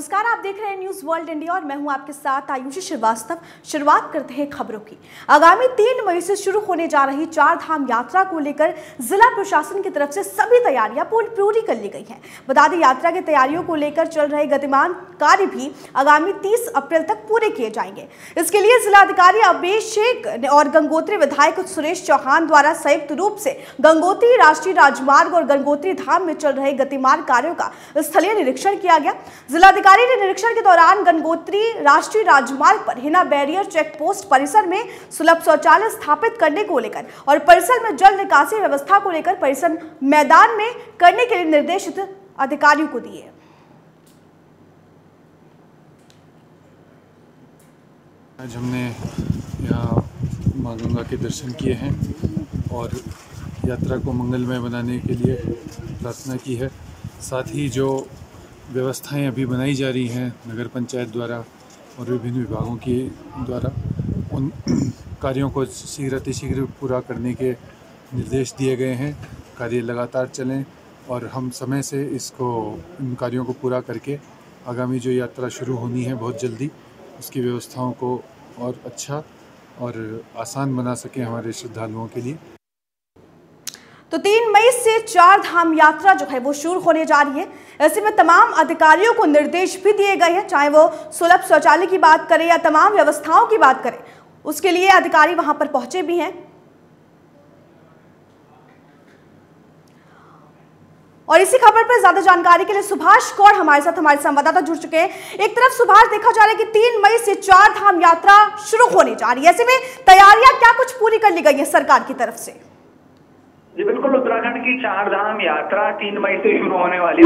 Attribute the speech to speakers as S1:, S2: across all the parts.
S1: नमस्कार, आप देख रहे हैं न्यूज़ वर्ल्ड इंडिया और मैं हूँ आपके साथ आयुषी श्रीवास्तव। शुरुआत करते हैं खबरों की। आगामी तीन मई से शुरू होने जा रही चार धाम यात्रा को लेकर जिला प्रशासन की तरफ़ से सभी तैयारियाँ पूरी कर ली गई हैं। बता दें, यात्रा की तैयारियों को लेकर चल रहे गतिमान कार्य भी आगामी तीस अप्रैल तक पूरे किए जाएँगे। इसके लिए जिलाधिकारी अभिषेक और गंगोत्री विधायक सुरेश चौहान द्वारा संयुक्त रूप से गंगोत्री राष्ट्रीय राजमार्ग और गंगोत्री धाम में चल रहे गतिमान कार्यो का स्थलीय निरीक्षण किया गया। जिलाधिकारी ने निरीक्षण के दौरान गंगोत्री राष्ट्रीय राजमार्ग पर हिना बैरियर चेक पोस्ट परिसर में सुलभ शौचालय स्थापित करने को लेकर और परिसर में जल निकासी व्यवस्था को लेकर परिसर मैदान में करने के लिए निर्देशित अधिकारियों को दिए।
S2: आज हमने यहाँ माँ गंगा के दर्शन किए हैं और यात्रा को मंगलमय बनाने के लिए प्रार्थना की है। साथ ही जो व्यवस्थाएँ अभी बनाई जा रही हैं नगर पंचायत द्वारा और विभिन्न विभागों के द्वारा। उन कार्यों को शीघ्र अतिशीघ्र पूरा करने के निर्देश दिए गए हैं। कार्य लगातार चलें और हम समय से इसको, इन कार्यों को पूरा करके आगामी जो यात्रा शुरू होनी है बहुत जल्दी, उसकी व्यवस्थाओं को और अच्छा और आसान बना सकें हमारे श्रद्धालुओं के लिए।
S1: तो तीन मई से चार धाम यात्रा जो है वो शुरू होने जा रही है। ऐसे में तमाम अधिकारियों को निर्देश भी दिए गए हैं, चाहे वो सुलभ शौचालय की बात करें या तमाम व्यवस्थाओं की बात करें, उसके लिए अधिकारी वहाँ पर पहुँचे भी हैं। और इसी खबर पर ज़्यादा जानकारी के लिए सुभाष कौर हमारे साथ हमारे संवाददाता जुड़ चुके हैं। एक तरफ़ सुभाष, देखा जा रहा है कि तीन मई से चार धाम यात्रा शुरू होने जा रही है। ऐसे में तैयारियाँ क्या कुछ पूरी कर ली गई है सरकार की तरफ़ से?
S3: उत्तराखंड की चार धाम यात्रा तीन मई से शुरू होने वाली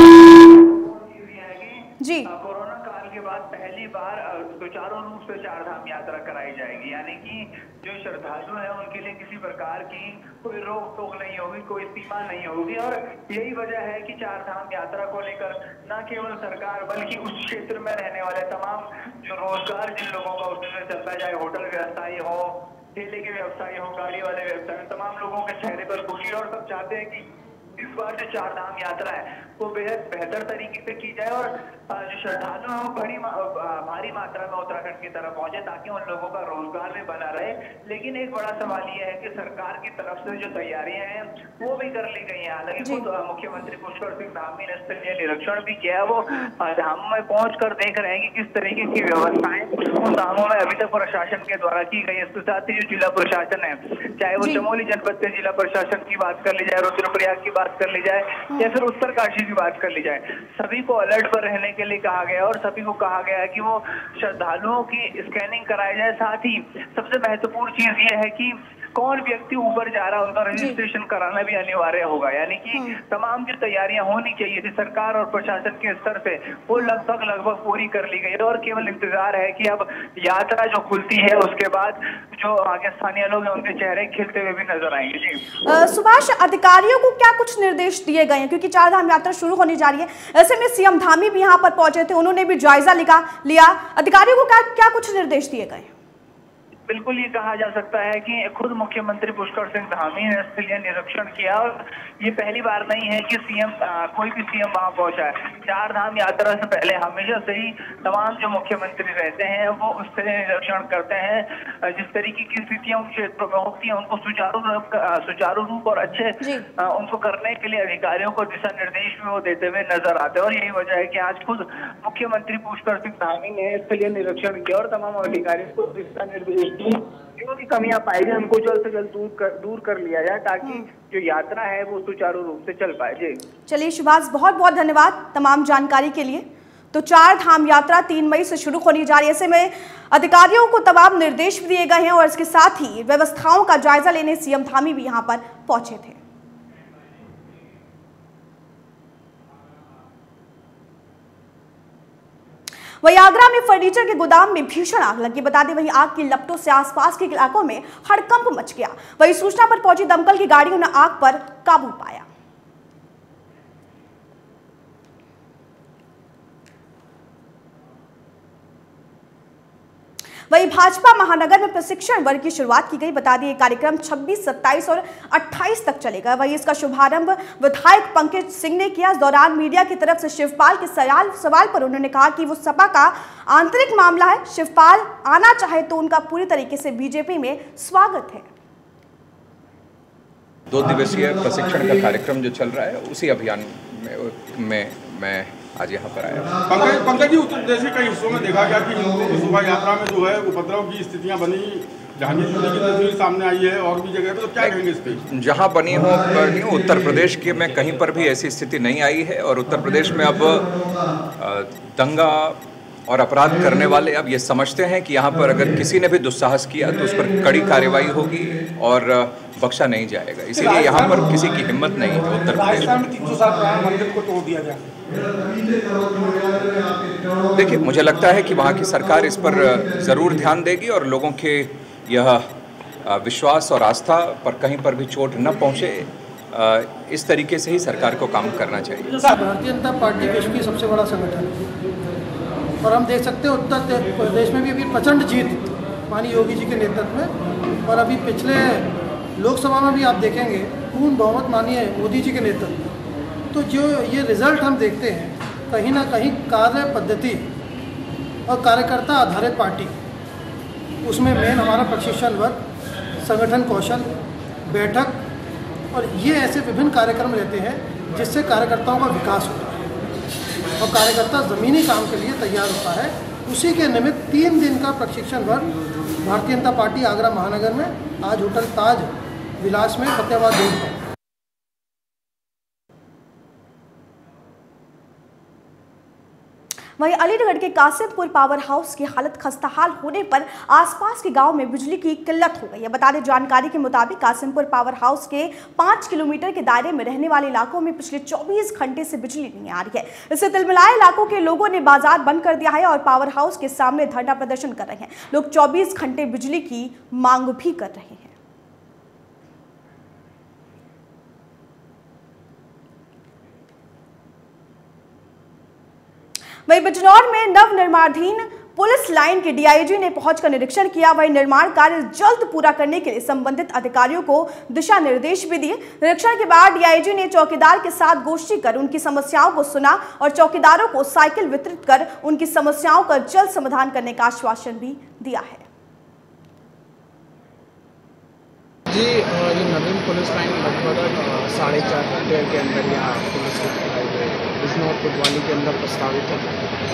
S1: जी।
S3: कोरोना काल के बाद पहली बार सुचारू रूप से चार धाम यात्रा कराई जाएगी। यानी कि जो श्रद्धालु हैं उनके लिए किसी प्रकार की कोई रोक टोक नहीं होगी कोई सीमा नहीं होगी। और यही वजह है कि चार धाम यात्रा को लेकर न केवल सरकार बल्कि उस क्षेत्र में रहने वाले तमाम जो रोज़गार जिन लोगों का उसमें चलता जाए होटल व्यवसायी हो ठेले के व्यवसायी हो गाड़ी वाले तमाम लोगों के चेहरे पर खुशी और सब चाहते हैं कि इस बार जो चार धाम यात्रा है वो बेहद बेहतर तरीके से की जाए और जो श्रद्धालु हैं वो बड़ी भारी मात्रा में उत्तराखंड की तरफ़ पहुँचे ताकि उन लोगों का रोज़गार भी बना रहे। लेकिन एक बड़ा सवाल ये है कि सरकार की तरफ़ से जो तैयारियाँ हैं वो भी कर ली गई हैं। हालाँकि खुद मुख्यमंत्री पुष्कर सिंह धामी ने स्थलीय निरीक्षण भी किया है। वो धाम में पहुँच कर देख रहे हैं कि किस तरीके की व्यवस्थाएँ उन धामों में अभी तक प्रशासन के द्वारा की गई है। इसके साथ ही जो जिला प्रशासन है चाहे वो चमोली जनपद के जिला प्रशासन की बात कर ली जाए रुद्रप्रयाग की बात कर ली जाए या फिर उत्तरकाशी की बात कर ली जाए सभी को अलर्ट पर रहने के लिए कहा गया और सभी को कहा गया है कि वो श्रद्धालुओं की स्कैनिंग कराई जाए। साथ ही सबसे महत्वपूर्ण चीज़ ये है कि कौन व्यक्ति ऊपर जा रहा है उनका रजिस्ट्रेशन कराना भी अनिवार्य होगा। यानी कि तमाम जो तैयारियाँ होनी चाहिए थी सरकार और प्रशासन के स्तर से वो लगभग लगभग पूरी कर ली गई है और केवल इंतज़ार है कि अब यात्रा जो खुलती है, उसके बाद जो आगे स्थानीय लोग हैं, उनके चेहरे खिलते हुए भी नज़र आएँगे। जी।
S1: सुभाष, अधिकारियों को क्या कुछ निर्देश दिए गए हैं? क्योंकि चार धाम यात्रा शुरू होने जा रही है। ऐसे में सीएम धामी भी यहाँ पर पहुँचे थे, उन्होंने भी जायजा लिखा, लिया। अधिकारियों को क्या क्या कुछ निर्देश दिए गए
S3: बिल्कुल ये कहा जा सकता है कि खुद मुख्यमंत्री पुष्कर सिंह धामी ने स्थलीय निरीक्षण किया। और ये पहली बार नहीं है कि सीएम कोई भी सीएम वहाँ पहुँचा है। चार धाम यात्रा से पहले हमेशा से ही तमाम जो मुख्यमंत्री रहते हैं वो स्थलीय निरीक्षण करते हैं। जिस तरीके की स्थितियाँ उन क्षेत्रों में होती है उनको सुचारू रूप सुचारू रूप और अच्छे उनको करने के लिए अधिकारियों को दिशा निर्देश भी वो देते हुए नज़र आते हैं। और यही वजह है कि आज खुद मुख्यमंत्री पुष्कर सिंह धामी ने स्थलीय निरीक्षण किया और तमाम अधिकारियों को दिशा निर्देश की जो भी कमियाँ पाई गई उनको जल्द से जल्द दूर कर दूर कर लिया जाए ताकि जो यात्रा है वो सुचारू रूप से चल पाए। जी।
S1: चलिए सुभाष बहुत बहुत धन्यवाद तमाम जानकारी के लिए। तो चार धाम यात्रा तीन मई से शुरू होने जा रही है। ऐसे में अधिकारियों को तमाम निर्देश दिए गए हैं और इसके साथ ही व्यवस्थाओं का जायजा लेने सीएम धामी भी यहाँ पर पहुँचे थे। वहीं आगरा में फर्नीचर के गोदाम में भीषण आग लगी। बता दें, वही आग की लपटों से आसपास के इलाकों में हड़कंप मच गया। वही सूचना पर पहुँची दमकल की गाड़ियों ने आग पर काबू पाया। वहीं भाजपा महानगर में प्रशिक्षण वर्ग की शुरुआत की गई। बता दी ये कार्यक्रम 26, 27 और 28 तक चलेगा। वहीं इसका शुभारंभ विधायक पंकज सिंह ने किया। इस दौरान मीडिया की तरफ़ से शिवपाल के सवाल सवाल पर उन्होंने कहा कि वो सपा का आंतरिक मामला है। शिवपाल आना चाहे तो उनका पूरी तरीके से बीजेपी में स्वागत है।
S4: दो दिवसीय प्रशिक्षण का कार्यक्रम जो चल रहा है उसी अभियान में, में मैं आज यहाँ पर आया
S5: पंकज पंकज जी उत्तर प्रदेश के कई हिस्सों में देखा गया कि हिंदुओं की शोभा यात्रा में जो है उपद्रव की स्थितियाँ बनी जहांगीर की तस्वीर सामने आई है और भी जगह तो क्या कहेंगे इस पे?
S4: जहाँ बनी हो बनी हो उत्तर प्रदेश के में कहीं पर भी ऐसी स्थिति नहीं आई है और उत्तर प्रदेश में अब दंगा और अपराध करने वाले अब ये समझते हैं कि यहाँ पर अगर किसी ने भी दुस्साहस किया तो उस पर कड़ी कार्रवाई होगी और बख्शा नहीं जाएगा। इसीलिए यहाँ पर किसी की हिम्मत नहीं है उत्तर प्रदेश में
S5: तीन सौ साल पुराने मंदिर को तोड़ दिया गया।
S4: देखिए, मुझे लगता है कि वहाँ की सरकार इस पर ज़रूर ध्यान देगी और लोगों के यह विश्वास और आस्था पर कहीं पर भी चोट न पहुँचे। इस तरीके से ही सरकार को काम करना चाहिए।
S6: भारतीय जनता पार्टी विश्व की सबसे बड़ा संगठन और हम देख सकते हैं, उत्तर प्रदेश में भी अभी प्रचंड जीत मानी योगी जी के नेतृत्व में। और अभी पिछले लोकसभा में भी आप देखेंगे, पूर्ण बहुमत मानिए मोदी जी के नेतृत्व में। तो जो ये रिज़ल्ट हम देखते हैं, कहीं ना कहीं कार्य पद्धति और कार्यकर्ता आधारित पार्टी, उसमें मेन हमारा प्रशिक्षण वर्ग, संगठन कौशल, बैठक और ये ऐसे विभिन्न कार्यक्रम रहते हैं जिससे कार्यकर्ताओं का विकास होता है और कार्यकर्ता ज़मीनी काम के लिए तैयार होता है। उसी के निमित्त तीन दिन का प्रशिक्षण वर्ग भारतीय जनता पार्टी आगरा महानगर में आज होटल ताज विलास में फतेहाबाद रोड पर
S1: वहीं अलीगढ़ के कासिमपुर पावर हाउस की हालत खस्ताहाल होने पर आसपास के गाँव में बिजली की किल्लत हो गई है। बता दें, जानकारी के मुताबिक कासिमपुर पावर हाउस के पाँच किलोमीटर के दायरे में रहने वाले इलाकों में पिछले 24 घंटे से बिजली नहीं आ रही है। इससे तिलमिलाए इलाकों के लोगों ने बाज़ार बंद कर दिया है और पावर हाउस के सामने धरना प्रदर्शन कर रहे हैं। लोग चौबीस घंटे बिजली की मांग भी कर रहे हैं। वहीं बिजनौर में नव निर्माणाधीन पुलिस लाइन के डीआईजी ने पहुंचकर निरीक्षण किया। वही निर्माण कार्य जल्द पूरा करने के लिए संबंधित अधिकारियों को दिशा निर्देश भी दिए। निरीक्षण के बाद डीआईजी ने चौकीदार के साथ गोष्ठी कर उनकी समस्याओं को सुना और चौकीदारों को साइकिल वितरित कर उनकी समस्याओं का जल्द समाधान करने का आश्वासन भी दिया है।
S7: जी ये नवीन पुलिस लाइन लगभग साढ़े चार घंटे के अंदर यहाँ पुलिस बिजनौर कोतवाली के अंदर प्रस्तावित है।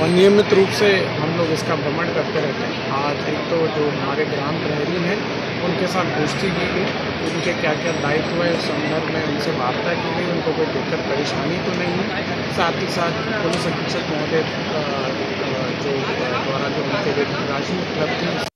S7: और नियमित रूप से हम लोग इसका भ्रमण करते रहते हैं। आज एक तो जो हमारे ग्राम प्रहरी हैं, उनके साथ गोष्ठी की गई उनके क्या क्या दायित्व है, उस संदर्भ में उनसे वार्ता की गई, उनको कोई दिक्कत, परेशानी तो नहीं है साथ ही साथ पुलिस अधीक्षक महोदय जो द्वारा जो उनके राशि उपलब्ध थी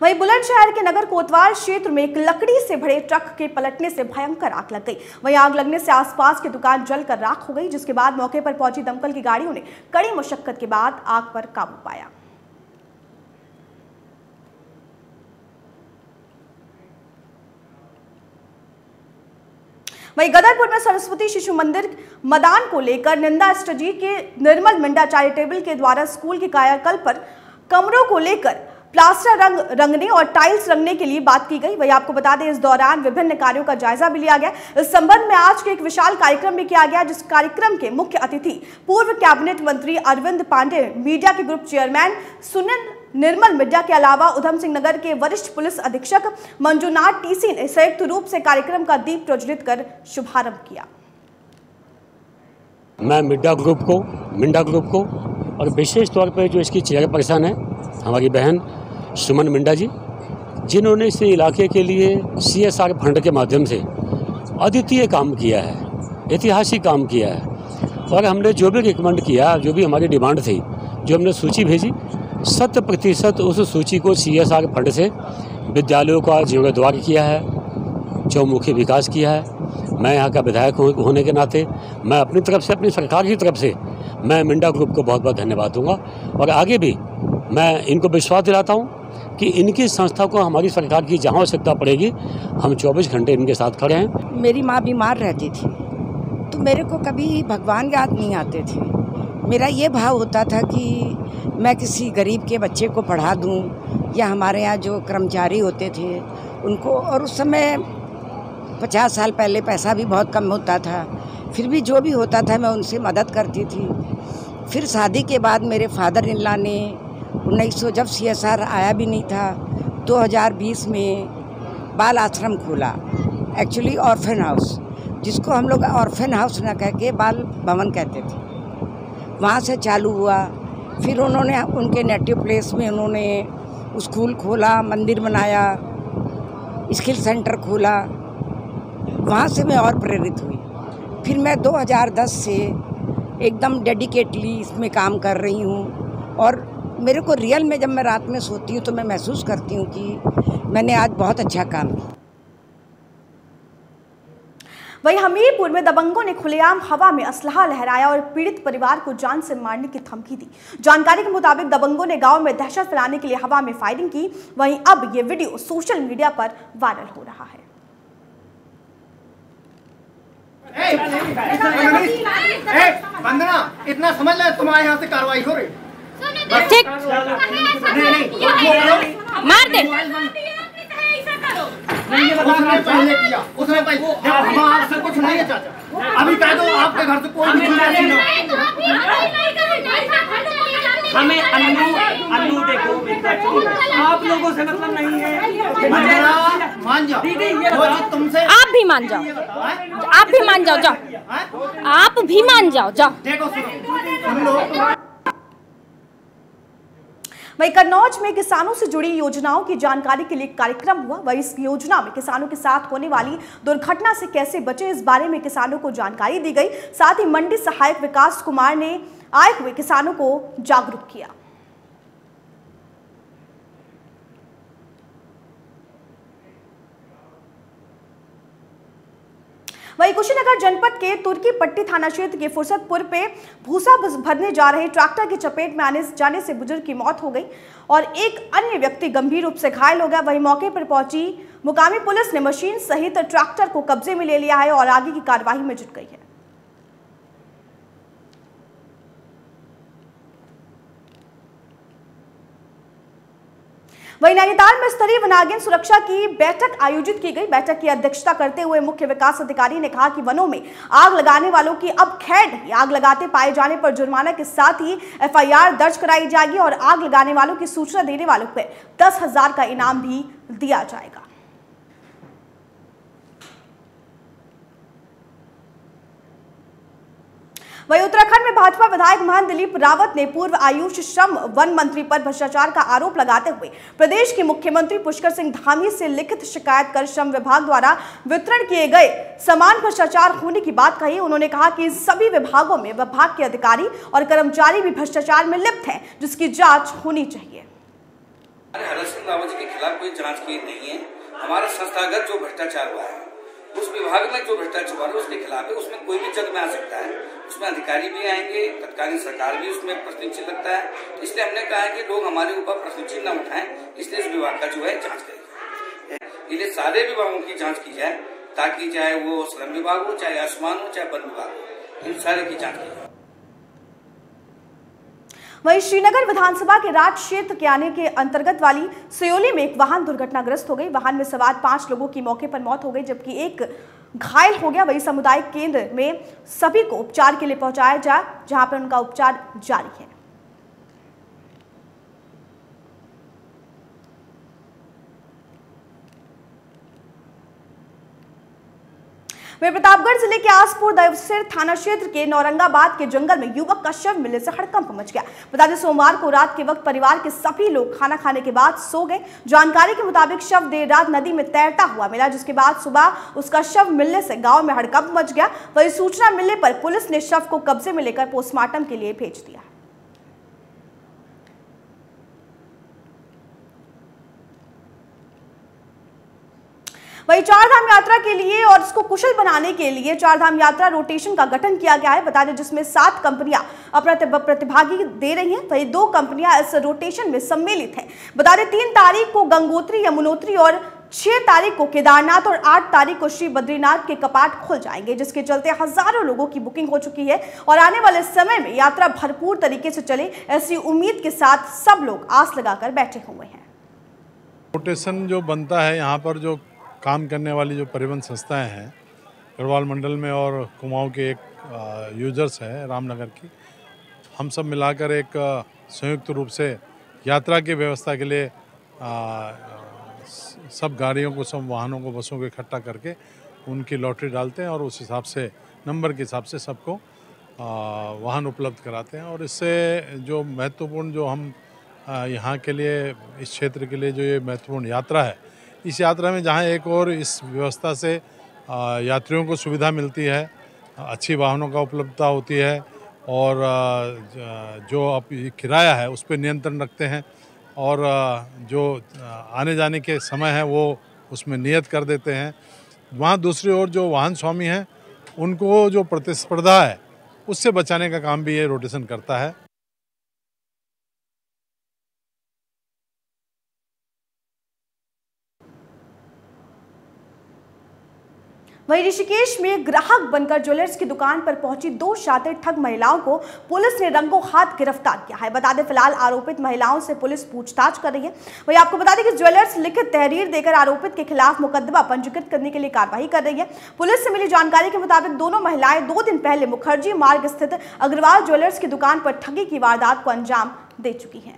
S1: वहीं बुलंदशहर के नगर कोतवाल क्षेत्र में एक लकड़ी से भरे ट्रक के पलटने से भयंकर आग लग गई। वहीं आग लगने से आसपास की दुकान जलकर राख हो गई, जिसके बाद मौके पर पहुँची दमकल की गाड़ियों ने कड़ी मशक्कत के बाद आग पर काबू पाया। वहीं गदरपुर में सरस्वती शिशु मंदिर मदान को लेकर निंदा स्टडी के निर्मल मिंडा चैरिटेबल के द्वारा स्कूल के कायाकल्प पर कमरों को लेकर प्लास्टर रंग रंगने और टाइल्स रंगने के लिए बात की गई। वही आपको बता दें, इस दौरान विभिन्न कार्यों का जायजा भी लिया गया। इस संबंध में आज के एक विशाल कार्यक्रम भी किया गया, जिस कार्यक्रम के मुख्य अतिथि पूर्व कैबिनेट मंत्री अरविंद पांडे, मीडिया के ग्रुप चेयरमैन सुनील निर्मल मिड्डा के अलावा उधम सिंह नगर के वरिष्ठ पुलिस अधीक्षक मंजूनाथ टीसी ने संयुक्त रूप से कार्यक्रम का दीप प्रज्वलित कर शुभारंभ किया।
S8: मैं मिड्डा ग्रुप को, मिंडा ग्रुप को और विशेष तौर पर जो इसकी चेयरपर्सन है, हमारी बहन सुमन मिंडा जी, जिन्होंने इस इलाके के लिए सीएसआर फंड के माध्यम से अद्वितीय काम किया है, ऐतिहासिक काम किया है। और हमने जो भी रिकमेंड किया, जो भी हमारी डिमांड थी, जो हमने सूची भेजी शत प्रतिशत उस सूची को सीएसआर फंड से विद्यालयों का जीर्णोद्वार किया है, चौमुखी विकास किया है। मैं यहाँ का विधायक होने के नाते मैं अपनी तरफ़ से, अपनी सरकार की तरफ़ से मैं मिंडा ग्रुप को बहुत बहुत धन्यवाद दूँगा। और आगे भी मैं इनको विश्वास दिलाता हूँ कि इनकी संस्था को हमारी सरकार की जहाँ आवश्यकता पड़ेगी, हम 24 घंटे इनके साथ खड़े हैं।
S9: मेरी माँ बीमार रहती थी तो मेरे को कभी भगवान याद नहीं आते थे। मेरा ये भाव होता था कि मैं किसी गरीब के बच्चे को पढ़ा दूँ, या हमारे यहाँ जो कर्मचारी होते थे, उनको, और उस समय पचास साल पहले पैसा भी बहुत कम होता था। फिर भी जो भी होता था, मैं उनसे मदद करती थी। फिर शादी के बाद मेरे फादर इन ने उन्नीस सौ जब सीएसआर आया भी नहीं था 2020 में बाल आश्रम खोला एक्चुअली ऑर्फेन हाउस जिसको हम लोग ऑर्फेन हाउस ना कह के बाल भवन कहते थे। वहाँ से चालू हुआ, फिर उन्होंने, उनके नेटिव प्लेस में उन्होंने स्कूल खोला, मंदिर बनाया स्किल सेंटर खोला। वहाँ से मैं और प्रेरित हुई। फिर मैं 2010 से एकदम डेडिकेटली इसमें काम कर रही हूँ और मेरे को रियल में जब मैं रात में सोती हूँ तो मैं महसूस करती हूँ कि मैंने आज बहुत अच्छा काम किया।
S1: वहीं हमीरपुर में दबंगों ने खुलेआम हवा में असलहा लहराया और पीड़ित परिवार को जान से मारने की धमकी दी। जानकारी के मुताबिक दबंगों ने गाँव में दहशत फैलाने के लिए हवा में फायरिंग की। वहीं अब ये वीडियो सोशल मीडिया पर वायरल हो रहा है।
S10: वंदना इतना समझ ले तुम्हारे यहाँ से कार्रवाई हो रही।
S11: ठीक। मार दे।
S10: उसने पहले किया उसने पहले हम आपसे कुछ नहीं है चाचा। अभी कह दो आपके घर से कोई
S12: हमें अन्नू अन्नू देखो आप लोगों से मतलब नहीं है।
S10: मान जाओ।
S12: दीदी ये
S10: तुमसे
S11: आप भी मान जाओ। आप भी मान जाओ जाओ। आप भी मान जाओ जाओ।
S10: देखो सुनो।
S1: वहीं कन्नौज में किसानों से जुड़ी योजनाओं की जानकारी के लिए कार्यक्रम हुआ। वही इस योजना में किसानों के साथ होने वाली दुर्घटना से कैसे बचे, इस बारे में किसानों को जानकारी दी गई। साथ ही मंडी सहायक विकास कुमार ने आए हुए किसानों को जागरूक किया। वहीं कुशीनगर जनपद के तुर्की पट्टी थाना क्षेत्र के फुर्सतपुर पे भूसा भरने जा रहे ट्रैक्टर की चपेट में आने जाने से बुज़ुर्ग की मौत हो गई और एक अन्य व्यक्ति गंभीर रूप से घायल हो गया। वही मौके पर पहुँची मुकामी पुलिस ने मशीन सहित ट्रैक्टर को कब्जे में ले लिया है और आगे की कार्यवाही में जुट गई है। वहीं नैनीताल में स्तरीय वनागिन सुरक्षा की बैठक आयोजित की गई। बैठक की अध्यक्षता करते हुए मुख्य विकास अधिकारी ने कहा कि वनों में आग लगाने वालों की अब खैर आग लगाते पाए जाने पर जुर्माना के साथ ही एफआईआर दर्ज कराई जाएगी और आग लगाने वालों की सूचना देने वालों पर दस हज़ार का इनाम भी दिया जाएगा। वहीं उत्तराखंड में भाजपा विधायक महान दिलीप रावत ने पूर्व आयुष श्रम वन मंत्री पर भ्रष्टाचार का आरोप लगाते हुए प्रदेश के मुख्यमंत्री पुष्कर सिंह धामी से लिखित शिकायत कर श्रम विभाग द्वारा वितरण किए गए समान भ्रष्टाचार होने की बात कही। उन्होंने कहा कि सभी विभागों में विभाग के अधिकारी और कर्मचारी भी भ्रष्टाचार में लिप्त है, जिसकी जाँच होनी चाहिए।
S13: हरत सिंह रावत जी के खिलाफ कोई जाँच की नहीं है। हमारा संस्थागत जो भ्रष्टाचार हुआ है उस विभाग में जो भ्रष्टाचार है उसके खिलाफ है, उसमें कोई भी जग में आ सकता है। उसमें अधिकारी भी आएँगे, तत्कालीन सरकार भी उसमें प्रश्न चिन्ह लगता है। इसलिए हमने कहा है कि लोग हमारे ऊपर प्रश्न चिन्ह न उठाए, इसलिए इस विभाग का जो है जाँच करें। इसलिए सारे विभागों की जाँच की जाए, ताकि चाहे वो श्रम विभाग हो, चाहे आयुष्मान हो, चाहे वन विभाग हो, इन सारे की जाँच की जाए।
S1: वहीं श्रीनगर विधानसभा के राज क्षेत्र के आने के अंतर्गत वाली सयोली में एक वाहन दुर्घटनाग्रस्त हो गई। वाहन में सवार पाँच लोगों की मौके पर मौत हो गई, जबकि एक घायल हो गया। वही सामुदायिक केंद्र में सभी को उपचार के लिए पहुँचाया जाए जहाँ पर उनका उपचार जारी है। वे प्रतापगढ़ ज़िले के आसपुर दवसिर थाना क्षेत्र के नौरंगाबाद के जंगल में युवक का शव मिलने से हड़कंप मच गया। बता दें, सोमवार को रात के वक्त परिवार के सभी लोग खाना खाने के बाद सो गए। जानकारी के मुताबिक शव देर रात नदी में तैरता हुआ मिला, जिसके बाद सुबह उसका शव मिलने से गाँव में हड़कंप मच गया। वही सूचना मिलने पर पुलिस ने शव को कब्जे में लेकर पोस्टमार्टम के लिए भेज दिया। वही चारधाम यात्रा के लिए और इसको कुशल बनाने के लिए चारधाम यात्रा रोटेशन का गठन किया गया है। बता दें, जिसमें सात कंपनियाँ प्रतिभागी दे रही हैं। वही दो कंपनियाँ इस रोटेशन में सम्मिलित हैं। बता दें, तीन तारीख को गंगोत्री, यमुनोत्री और छह तारीख को केदारनाथ और आठ तारीख को श्री बद्रीनाथ के कपाट खुल जाएँगे, जिसके चलते हज़ारों लोगों की बुकिंग हो चुकी है और आने वाले समय में यात्रा भरपूर तरीके से चले, ऐसी उम्मीद के साथ सब लोग आस लगाकर बैठे हुए हैं।
S14: रोटेशन जो बनता है, यहाँ पर जो काम करने वाली जो परिवहन संस्थाएँ हैं गढ़वाल मंडल में और कुमाऊँ के एक यूज़र्स हैं रामनगर की हम सब मिलाकर एक संयुक्त रूप से यात्रा की व्यवस्था के लिए आ, सब गाड़ियों को सब वाहनों को बसों को इकट्ठा करके उनकी लॉटरी डालते हैं और उस हिसाब से नंबर के हिसाब से सबको वाहन उपलब्ध कराते हैं। और इससे जो महत्वपूर्ण जो हम यहाँ के लिए इस क्षेत्र के लिए जो ये महत्वपूर्ण यात्रा है इस यात्रा में जहाँ एक और इस व्यवस्था से यात्रियों को सुविधा मिलती है, अच्छी वाहनों का उपलब्धता होती है और जो आप किराया है उस पर नियंत्रण रखते हैं और जो आने जाने के समय है वो उसमें नियत कर देते हैं। वहाँ दूसरी ओर जो वाहन स्वामी हैं, उनको जो प्रतिस्पर्धा है, उससे बचाने का काम भी ये रोटेशन करता है।
S1: वहीं ऋषिकेश में ग्राहक बनकर ज्वेलर्स की दुकान पर पहुँची दो शातिर ठग महिलाओं को पुलिस ने रंगों हाथ गिरफ़्तार किया है। बता दें, फ़िलहाल आरोपित महिलाओं से पुलिस पूछताछ कर रही है। वहीं आपको बता दें कि ज्वेलर्स लिखित तहरीर देकर आरोपित के खिलाफ मुकदमा पंजीकृत करने के लिए कार्रवाई कर रही है। पुलिस से मिली जानकारी के मुताबिक दोनों महिलाएँ दो दिन पहले मुखर्जी मार्ग स्थित अग्रवाल ज्वेलर्स की दुकान पर ठगी की वारदात को अंजाम दे चुकी है।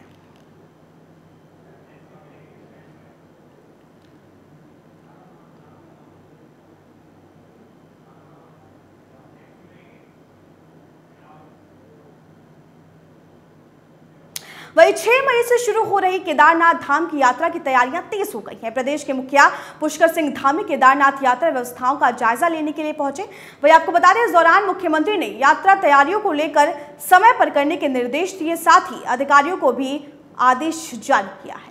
S1: वही छह मई से शुरू हो रही केदारनाथ धाम की यात्रा की तैयारियाँ तेज हो गई हैं। प्रदेश के मुखिया पुष्कर सिंह धामी केदारनाथ यात्रा व्यवस्थाओं का जायजा लेने के लिए पहुँचे। वही आपको बता दें, इस दौरान मुख्यमंत्री ने यात्रा तैयारियों को लेकर समय पर करने के निर्देश दिए, साथ ही अधिकारियों को भी आदेश जारी किया है।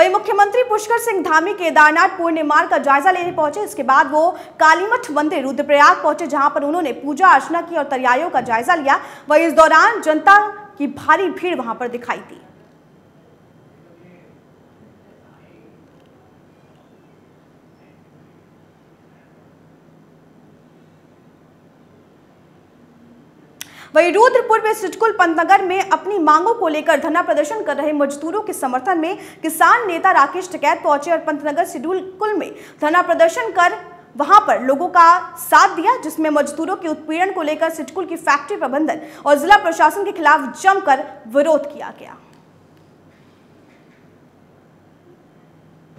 S1: वहीं मुख्यमंत्री पुष्कर सिंह धामी केदारनाथ पुण्य मार्ग का जायजा लेने पहुँचे। इसके बाद वो कालीमठ मंदिर रुद्रप्रयाग पहुँचे, जहाँ पर उन्होंने पूजा अर्चना की और तैयारियों का जायजा लिया। वही इस दौरान जनता की भारी भीड़ वहाँ पर दिखाई दी। वहीं रुद्रपुर में सिटकुल पंतनगर में अपनी मांगों को लेकर धरना प्रदर्शन कर रहे मजदूरों के समर्थन में किसान नेता राकेश टिकैत पहुँचे और पंतनगर सिडुलकुल में धरना प्रदर्शन कर वहाँ पर लोगों का साथ दिया, जिसमें मजदूरों के उत्पीड़न को लेकर सिटकुल की फैक्ट्री प्रबंधन और जिला प्रशासन के खिलाफ जमकर विरोध किया गया।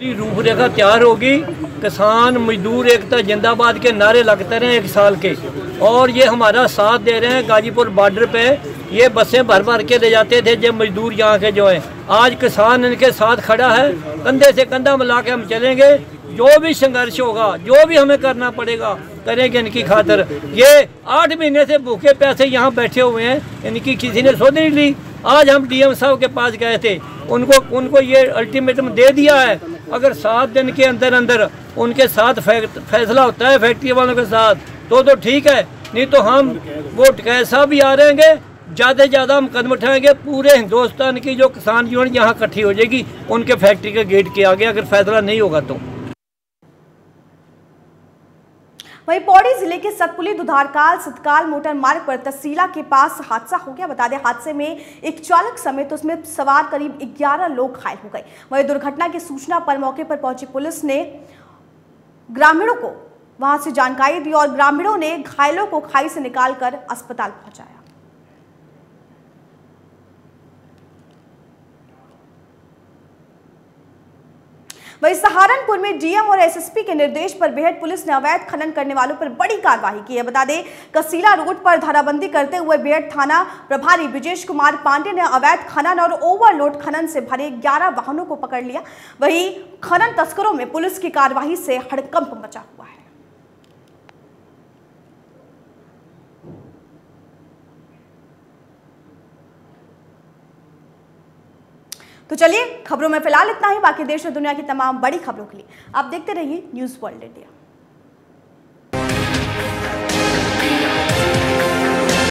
S15: रूपरेखा तैयार होगी। किसान, मजदूर एकता जिंदाबाद के नारे लगते रहे एक साल के। और ये हमारा साथ दे रहे हैं गाजीपुर बॉर्डर पे। ये बसें भर भर के ले जाते थे जब मजदूर यहाँ के जो हैं। आज किसान इनके साथ खड़ा है। कंधे से कंधा मिला के हम चलेंगे। जो भी संघर्ष होगा, जो भी हमें करना पड़ेगा, करेंगे इनकी खातर। ये आठ महीने से भूखे पैसे यहाँ बैठे हुए हैं। इनकी किसी ने सोच नहीं ली। आज हम डीएम साहब के पास गए थे। उनको उनको ये अल्टीमेटम दे दिया है। अगर सात दिन के अंदर अंदर उनके साथ फैसला होता है, फैक्ट्री वालों के साथ तो तो ठीक है। नहीं तो हम वो कैसा भी आ रहेंगे ज़्यादा से ज़्यादा हम कदम उठाएँगे। पूरे हिंदुस्तान की जो किसान यूनियन यहाँ इकट्ठी हो जाएगी, उनके फैक्ट्री के गेट के आगे अगर फैसला नहीं होगा तो।
S1: वहीं पौड़ी ज़िले के सतपुली दुधारकाल सतकाल मोटर मार्ग पर तसीला के पास हादसा हो गया। बता दें, हादसे में एक चालक समेत तो उसमें सवार करीब 11 लोग घायल हो गए। वहीं दुर्घटना की सूचना पर मौके पर पहुँची पुलिस ने ग्रामीणों को वहाँ से जानकारी दी और ग्रामीणों ने घायलों को खाई से निकालकर अस्पताल पहुँचाया। वहीं सहारनपुर में डीएम और एसएसपी के निर्देश पर बेहद पुलिस ने अवैध खनन करने वालों पर बड़ी कार्रवाई की है। बता दें, कसीला रोड पर धाराबंदी करते हुए बेहद थाना प्रभारी ब्रिजेश कुमार पांडे ने अवैध खनन और ओवरलोड खनन से भरे 11 वाहनों को पकड़ लिया। वहीं खनन तस्करों में पुलिस की कार्रवाई से हड़कंप मचा हुआ है तो चलिए खबरों में फ़िलहाल इतना ही, बाकी देश और दुनिया की तमाम बड़ी खबरों के लिए। आप देखते रहिए न्यूज़ वर्ल्ड इंडिया